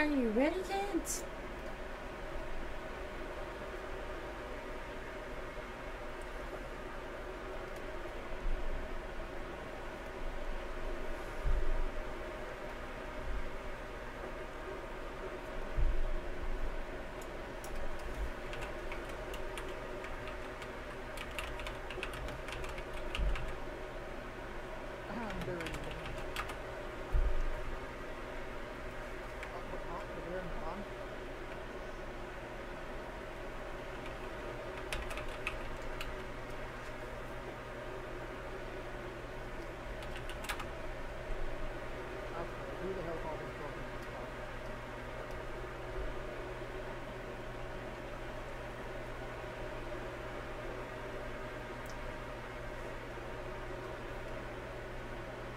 Are you ready, kids? I'm doing it. Oh, oh, oh, we're in pond. Okay, who the hell called him broken?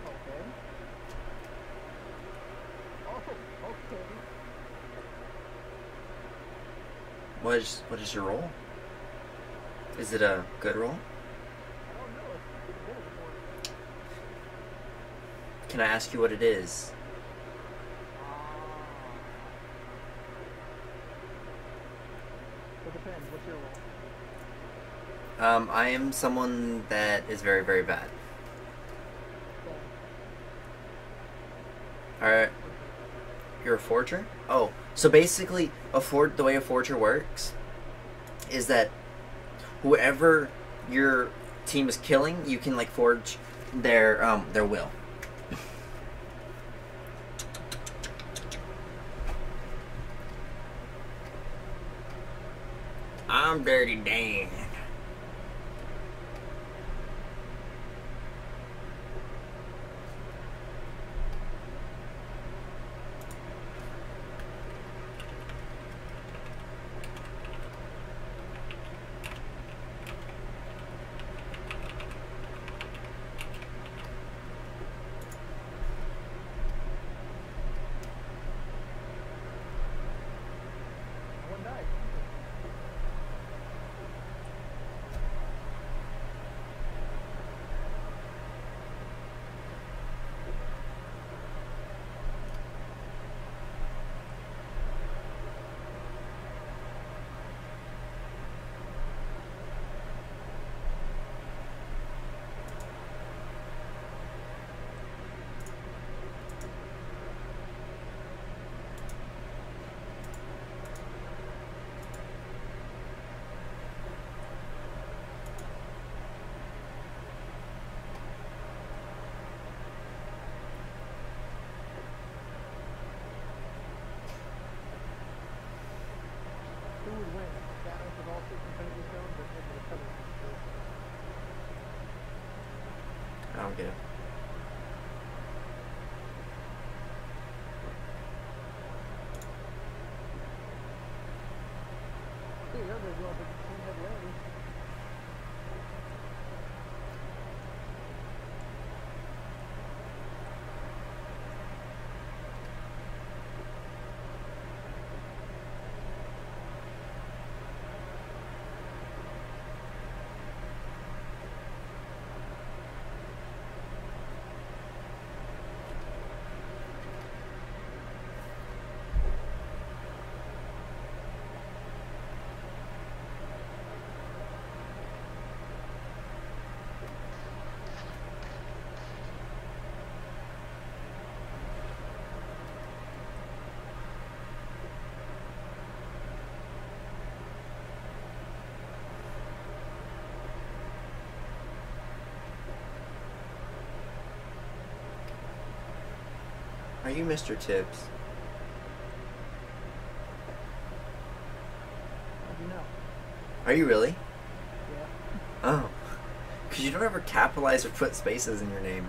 Okay. Oh, okay. What is what is your role? Is it a good role? I don't know. It's pretty good before. Can I ask you what it is? It depends. What's your role? Um, I am someone that is very very bad. Alright, you're a forger? Oh, so basically, a for the way a forger works is that whoever your team is killing, you can like forge their um their will. I'm Dirty Dan. one died. Who would win? Thanos with all six Infinity Stones or him with a seven Infinity Stones? I don't get it. Hey, you're gonna go up with the team head lady. Are you Mr. Tibbs? Know? Are you really? Yeah. Oh. Because you don't ever capitalize or put spaces in your name.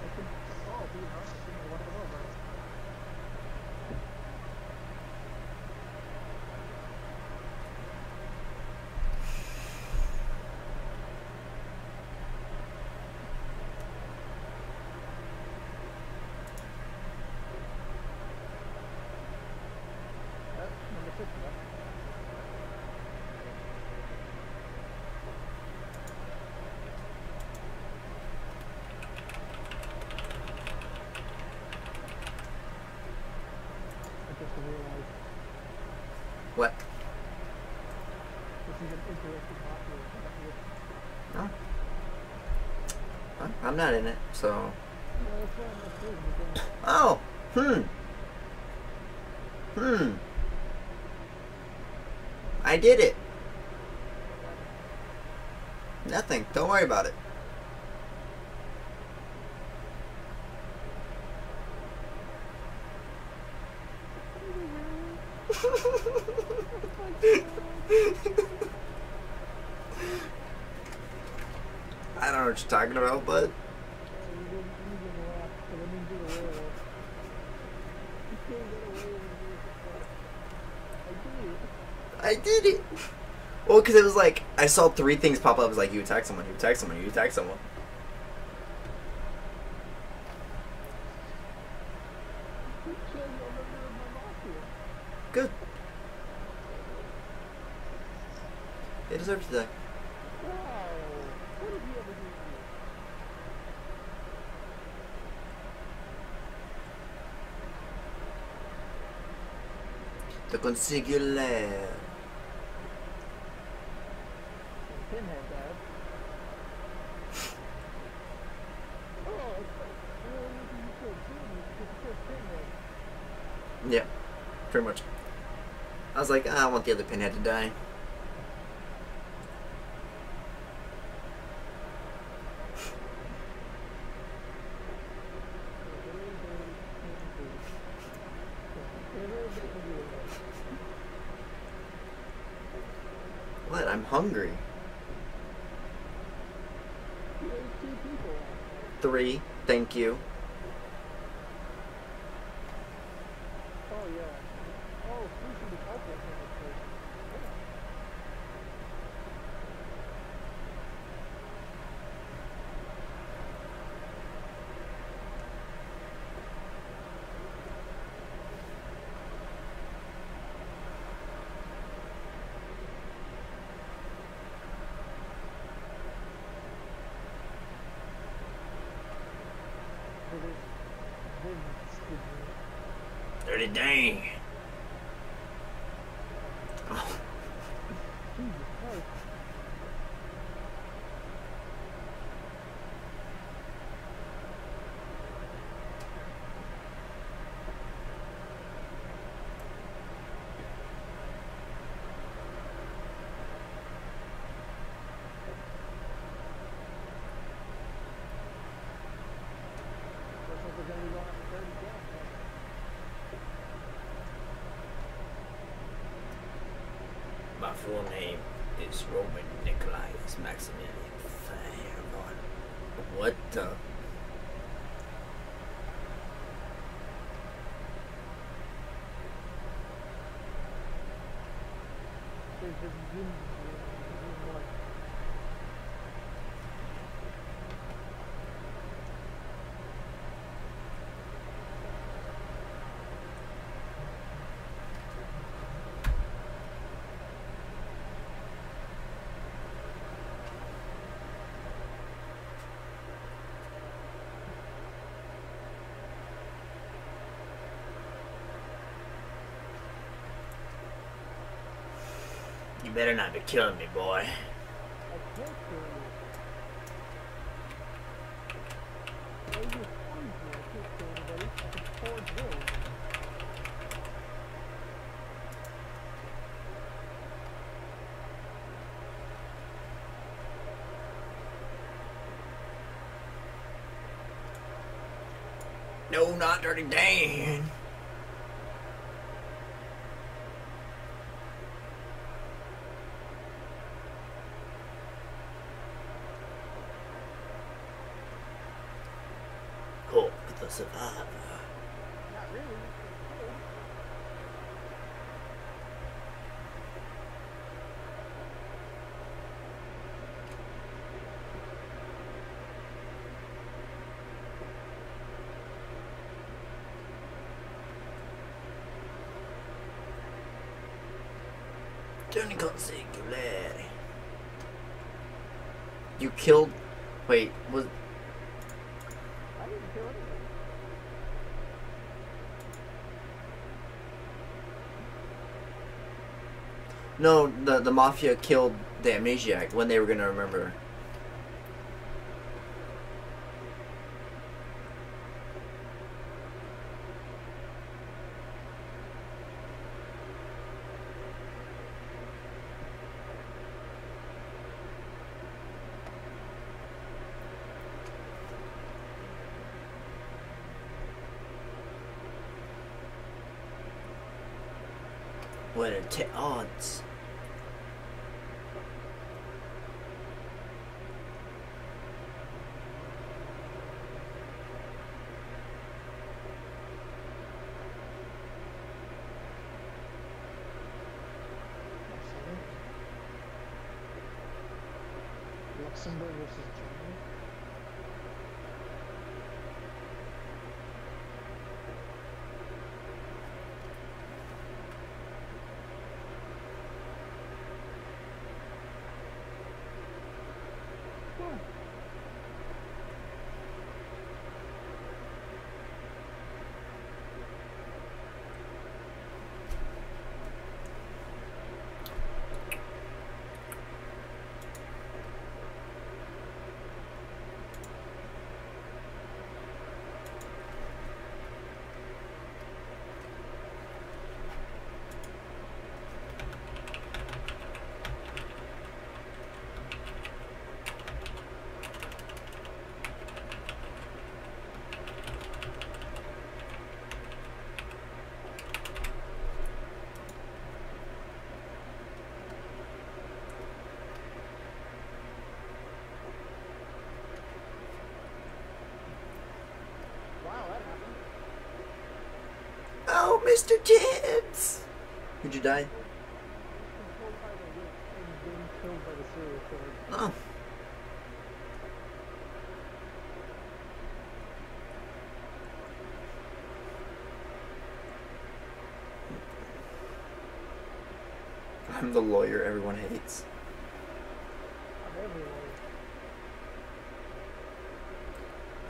I could oh, be huh? Give me one of them over. That's number six, right? realize What? Huh? I'm not in it, so. Oh! Hmm. Hmm. I did it. Nothing. Don't worry about it. I don't know what you're talking about, but You didn't even laugh, so that means you're a werewolf. You can't get away with it. I did. It. Well, because it was like I saw three things pop up. It was like you attack someone, you attack someone, you attack someone. Good. They deserve to die. Wow. What did he ever do to you? Te consiglio le... Pinhead died. Oh, it's like, well, you killed Jimmy because you killed Pinhead. Yeah, pretty much. I was like, "Ah, I want the other pinhead to die. What? I'm hungry. Three. Thank you. Oh yeah. Oh, sushi was helpful for this person. For this Vince dang. Oh, Jesus Christ. Looks like we're gonna be going up to 30 again. my full name is Roman Nikolaius Maximilian Fairmont. What the? There's just zooms and zoom one. You better not be killing me, boy. I can't Dirty you. Why are you forge me? I can't kill anybody. I can forge wills. No, not Dirty Dan. Survivor. Not really. Johnny You killed. Wait, was. I didn't kill anybody. No, the the mafia killed the amnesiac when they were gonna remember. What a odds. Luxembourg versus Germany. Hmm. Wow, that happened. Oh, Mr. Tibbs! Who'd you die? Oh. I'm the lawyer everyone hates.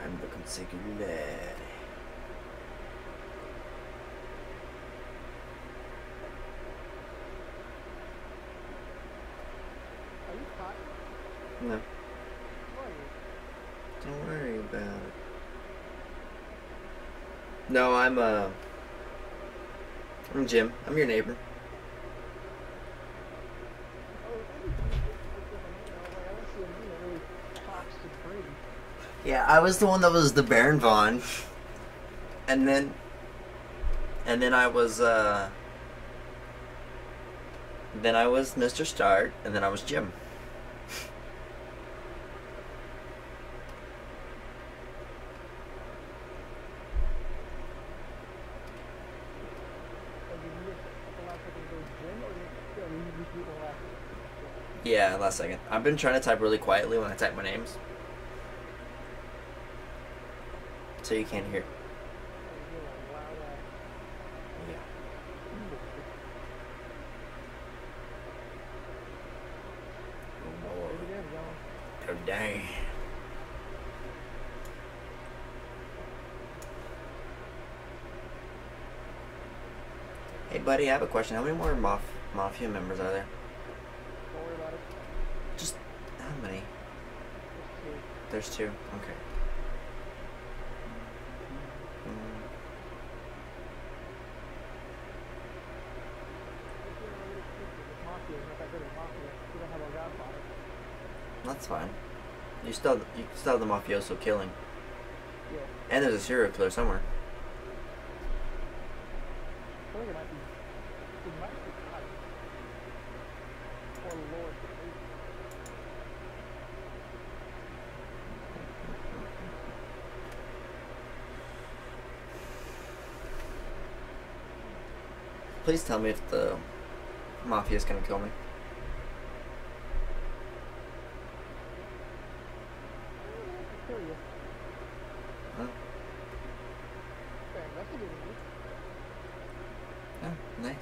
I'm. The consigliere. Are you caught? No, Who are you? don't worry about it. No, I'm uh I'm Jim. I'm your neighbor. Yeah, I was the one that was the Baron Vaughn. And then and then I was uh then I was Mr. Stark and then I was Jim. Like, did you just, at the last second, go Jim, or did yeah, you just do the last second? Yeah, last second. I've been trying to type really quietly when I type my names. So you can't hear. Oh. Yeah. Maybe they're. Oh dang. Hey buddy, I have a question. How many more maf- mafia members are there? Don't worry about it. Just how many? Just two. There's two. Okay. Mm, If you're really good with this mafia, you're not that good at mafia. You don't have two. Okay. that's fine. You still you still have the mafioso killing, Yeah. and there's a serial killer somewhere. I feel like it might be. It might be God. Or Lord. Please tell me if the mafia is gonna kill me. Oh, nice.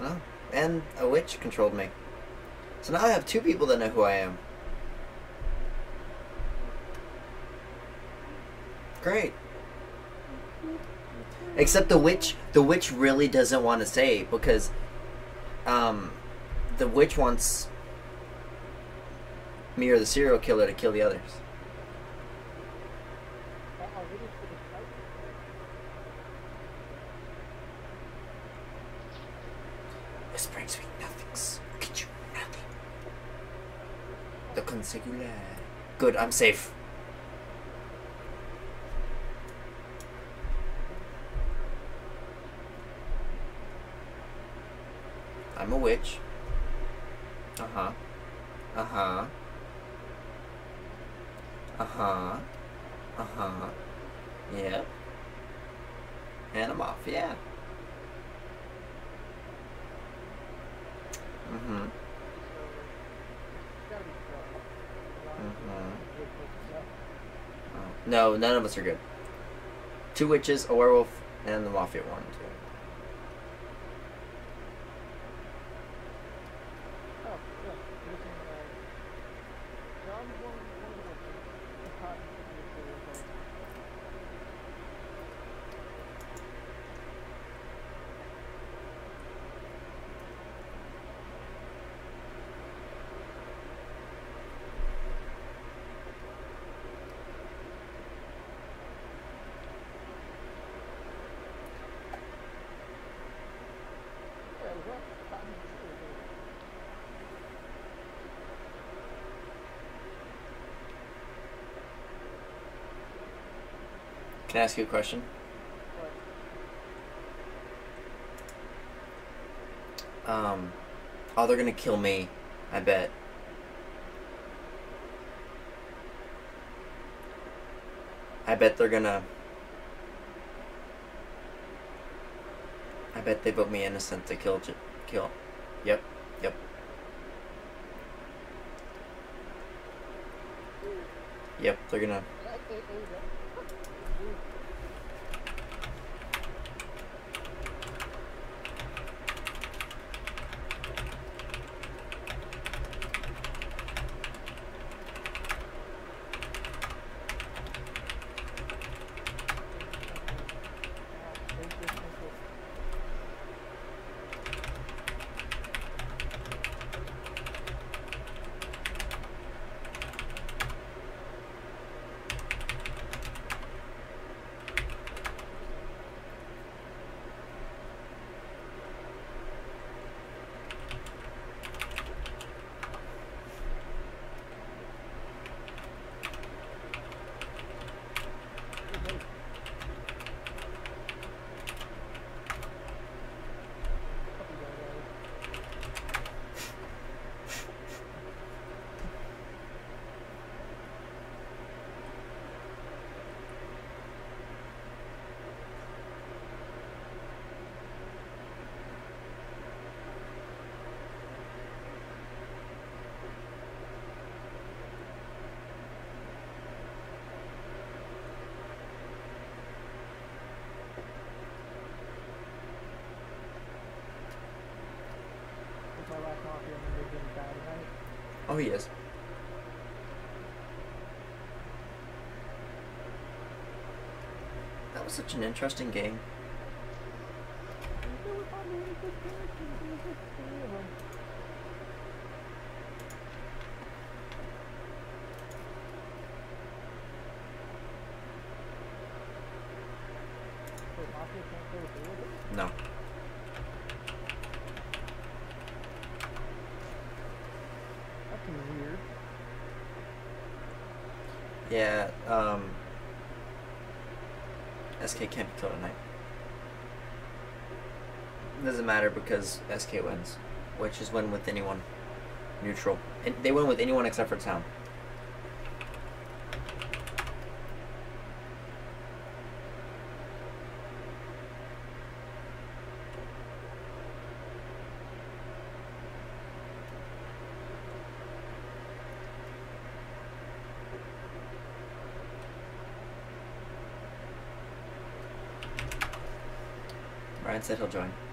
Oh, and a witch controlled me. So now I have two people that know who I am. Great. Except the witch, the witch really doesn't want to say because, um, the witch wants me or the serial killer to kill the others. Nothings. Get you nothing. The. Good, I'm safe. I'm a witch. Uh huh. Uh huh. Uh huh. Uh huh. Yep. And I'm off, yeah. Mm hmm. Mhm. For yourself. Oh. No, none of us are good. Two witches, a werewolf, and the mafia one. Too. Oh, yeah. Listen, uh, John's one, one of the witches. The cotton is the witch. Yeah, it was right. Cotton is the witch. Can I ask you a question? Um, oh, they're gonna kill me. I bet. I bet they're gonna. I bet they vote me innocent to kill. Kill. Yep. Yep. Yep. They're gonna. Yeah, it, it, it, yeah. It's my last mafia and they're getting bad tonight. Oh, he is. That was such an interesting game. There was hardly any good characters. There was just three of them. Wait, Mafia can't kill the three of them? No. That's weird. Yeah, um. SK can't be killed tonight. Doesn't matter because SK wins. Which is win with anyone. Neutral. And they win with anyone except for Town. Said he'll join.